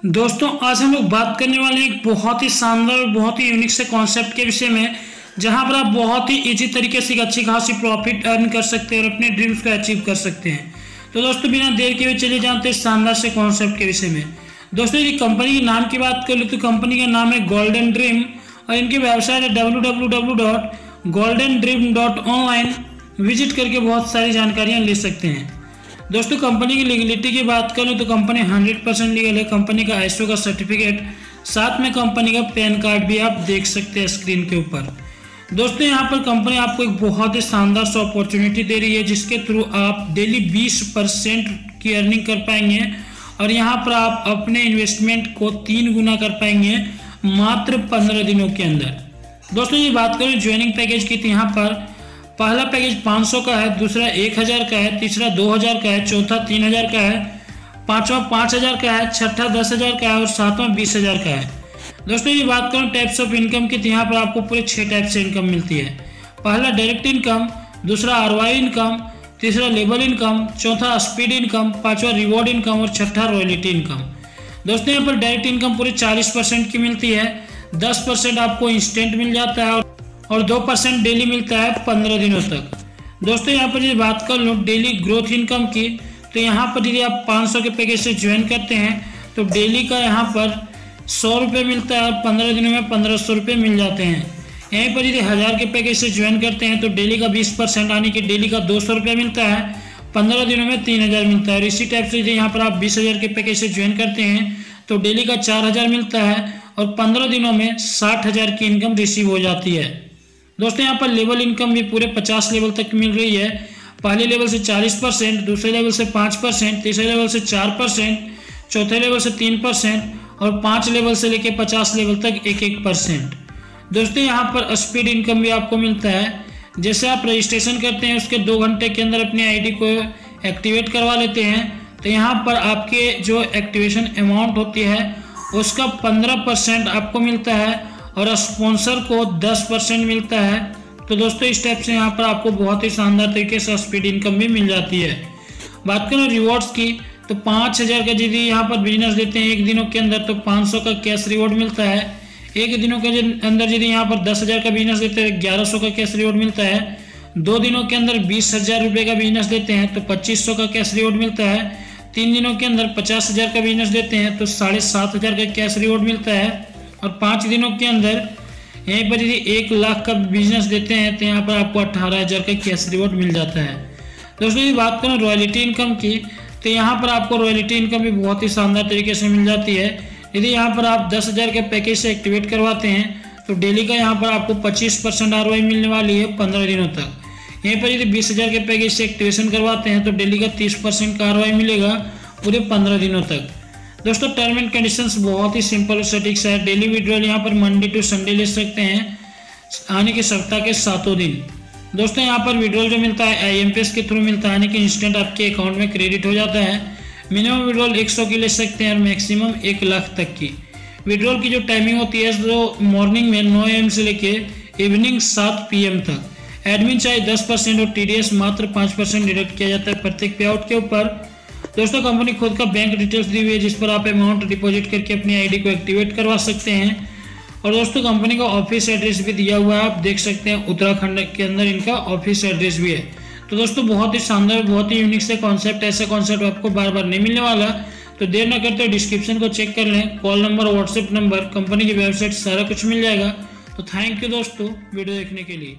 दोस्तों, आज हम लोग बात करने वाले हैं एक बहुत ही शानदार और बहुत ही यूनिक से कॉन्सेप्ट के विषय में, जहाँ पर आप बहुत ही इजी तरीके से अच्छी खासी प्रॉफिट अर्न कर सकते हैं और अपने ड्रीम्स को अचीव कर सकते हैं। तो दोस्तों, बिना देर के हुए चले जाते हैं शानदार से कॉन्सेप्ट के विषय में। दोस्तों यदि कंपनी के नाम की बात कर लो तो कंपनी का नाम है गोल्डन ड्रीम और इनकी वेबसाइट है W W W dot golden dream dot online visit करके बहुत सारी जानकारियाँ ले सकते हैं। दोस्तों कंपनी की लीगलिटी की बात करूँ तो कंपनी 100 परसेंट लीगल है। कंपनी का आईएसओ का सर्टिफिकेट साथ में कंपनी का पैन कार्ड भी आप देख सकते हैं स्क्रीन के ऊपर। दोस्तों, यहाँ पर कंपनी आपको एक बहुत ही शानदार सा अपॉर्चुनिटी दे रही है, जिसके थ्रू आप डेली 20 परसेंट की अर्निंग कर पाएँगे और यहाँ पर आप अपने इन्वेस्टमेंट को तीन गुना कर पाएँगे मात्र पंद्रह दिनों के अंदर। दोस्तों, ये बात करें ज्वाइनिंग पैकेज की तो यहाँ पर पहला पैकेज 500 का है, दूसरा 1000 का है, तीसरा 2000 का है, चौथा 3000 का है, पांचवा 5000 का है, छठा 10000 का है और सातवां 20000 का है। दोस्तों, ये बात करूँ टाइप्स ऑफ़ इनकम की तो यहाँ पर आपको पूरे छः टाइप से इनकम मिलती है। पहला डायरेक्ट इनकम दूसरा आर इनकम तीसरा लेबल इनकम चौथा स्पीड इनकम पाँचवा रिवॉर्ड इनकम और छठा रॉयलिटी इनकम दोस्तों, यहाँ पर डायरेक्ट इनकम पूरे चालीस परसेंट की मिलती है। दस परसेंट आपको इंस्टेंट मिल जाता है और और दो परसेंट डेली मिलता है पंद्रह दिनों तक। दोस्तों, यहाँ पर यदि बात कर लो डेली ग्रोथ इनकम की तो यहाँ पर यदि आप 500 के पैकेज से ज्वाइन करते हैं तो डेली का यहाँ पर सौ रुपये मिलता है और पंद्रह दिनों में पंद्रह सौ रुपये मिल जाते हैं। यहीं पर यदि हज़ार के पैकेज से ज्वाइन करते हैं तो डेली का बीस परसेंट यानी कि डेली का दो सौ रुपये मिलता है, पंद्रह दिनों में तीन हज़ार मिलता है। और इसी टाइप से यदि यहाँ पर आप बीस हज़ार के पैकेज से ज्वाइन करते हैं तो डेली का चार हज़ार मिलता है और पंद्रह दिनों में साठ हज़ार की इनकम रिसीव हो जाती है। दोस्तों, यहाँ पर लेवल इनकम भी पूरे पचास लेवल तक मिल रही है। पहले लेवल से चालीस परसेंट, दूसरे लेवल से पाँच परसेंट, तीसरे लेवल से चार परसेंट, चौथे लेवल से तीन परसेंट और पाँच लेवल से लेकर पचास लेवल तक एक एक परसेंट। दोस्तों, यहाँ पर स्पीड इनकम भी आपको मिलता है। जैसे आप रजिस्ट्रेशन करते हैं, उसके दो घंटे के अंदर अपनी आईडी को एक्टिवेट करवा लेते हैं। तो यहाँ पर आपके जो एक्टिवेशन अमाउंट होती है, उसका पंद्रह परसेंट आपको मिलता है। और स्पॉन्सर को 10 परसेंट मिलता है। तो दोस्तों, इस टाइप से यहाँ पर आपको बहुत ही शानदार तरीके से स्पीड इनकम भी मिल जाती है। बात करें रिवॉर्ड्स की तो पाँच हज़ार का यदि यहाँ पर बिज़नेस देते हैं एक दिनों के अंदर तो पाँच सौ का कैश रिवॉर्ड मिलता है। एक दिनों के अंदर यदि यहाँ पर दस हज़ार का बिज़नेस देते हैं, ग्यारह सौ का कैश रिवॉर्ड मिलता है। दो दिनों के अंदर बीस हज़ार रुपये का बिज़नेस देते हैं तो पच्चीस सौ का कैश रिवॉर्ड मिलता है। तीन दिनों के अंदर पचास हज़ार का बिज़नेस देते हैं तो साढ़े सात हज़ार का कैश रिवॉर्ड मिलता है। और पाँच दिनों के अंदर यहीं पर यदि एक लाख का बिज़नेस देते हैं तो यहाँ पर आपको अट्ठारह हज़ार का कैश रिवॉर्ड मिल जाता है। दोस्तों यदि बात करें रॉयल्टी इनकम की तो यहाँ पर आपको रॉयल्टी इनकम भी बहुत ही शानदार तरीके से मिल जाती है। यदि यहाँ पर आप दस हज़ार के पैकेज से एक्टिवेट करवाते हैं तो डेली का यहाँ पर आपको पच्चीस परसेंट आर मिलने वाली है पंद्रह दिनों तक। यहीं पर यदि बीस हज़ार के पैकेज से एक्टिवेशन करवाते हैं तो डेली का तीस परसेंट का आर मिलेगा पूरे पंद्रह दिनों तक। दोस्तों टर्म एंड कंडीशंस बहुत ही सिंपल और सटीक है। डेली विड्रॉल यहाँ पर मंडे टू संडे ले सकते हैं आने के सप्ताह के सातों दिन। दोस्तों, यहाँ पर विड्रॉल जो मिलता है आईएमपीएस के थ्रू मिलता है, यानी कि इंस्टेंट आपके अकाउंट में क्रेडिट हो जाता है। मिनिमम विड्रॉल 100 की ले सकते हैं और मैक्सिमम एक लाख तक की। विड्रॉल की जो टाइमिंग होती है जो मॉर्निंग में नौ एम से लेके इवनिंग सात पी तक। एडमिन चाहे दस परसेंट और टीडीएस मात्र पाँच परसेंट डिडक्ट किया जाता है। प्रत्येक पे आउट के ऊपर दोस्तों, कंपनी खुद का बैंक डिटेल्स दी हुई है, जिस पर आप अमाउंट डिपॉजिट करके अपनी आईडी को एक्टिवेट करवा सकते हैं। और दोस्तों, कंपनी का ऑफ़िस एड्रेस भी दिया हुआ है, आप देख सकते हैं, उत्तराखंड के अंदर इनका ऑफ़िस एड्रेस भी है। तो दोस्तों, बहुत ही शानदार, बहुत ही यूनिक से कॉन्सेप्ट ऐसा कॉन्सेप्ट आपको बार बार नहीं मिलने वाला। तो देर न करते डिस्क्रिप्शन को चेक कर लें call number WhatsApp number company की वेबसाइट सारा कुछ मिल जाएगा। तो थैंक यू दोस्तों वीडियो देखने के लिए।